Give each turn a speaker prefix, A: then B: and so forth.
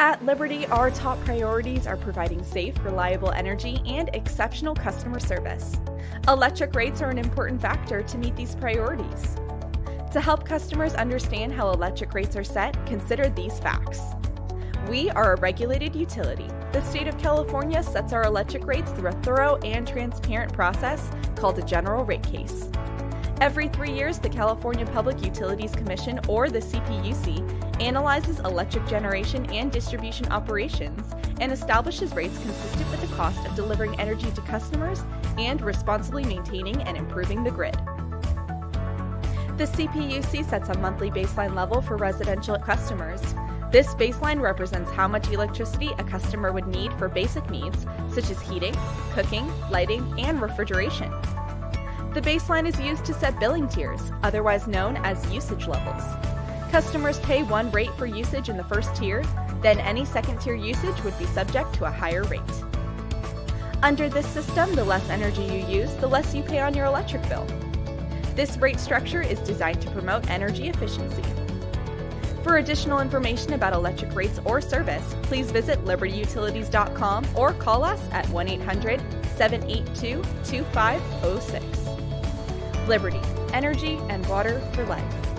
A: At Liberty, our top priorities are providing safe, reliable energy and exceptional customer service. Electric rates are an important factor to meet these priorities. To help customers understand how electric rates are set, consider these facts. We are a regulated utility. The state of California sets our electric rates through a thorough and transparent process called a general rate case. Every three years, the California Public Utilities Commission, or the CPUC, analyzes electric generation and distribution operations and establishes rates consistent with the cost of delivering energy to customers and responsibly maintaining and improving the grid. The CPUC sets a monthly baseline level for residential customers. This baseline represents how much electricity a customer would need for basic needs such as heating, cooking, lighting, and refrigeration. The baseline is used to set billing tiers, otherwise known as usage levels. Customers pay one rate for usage in the first tier, then any second tier usage would be subject to a higher rate. Under this system, the less energy you use, the less you pay on your electric bill. This rate structure is designed to promote energy efficiency. For additional information about electric rates or service, please visit libertyutilities.com or call us at 1 800 782 2506. Liberty, energy and water for life.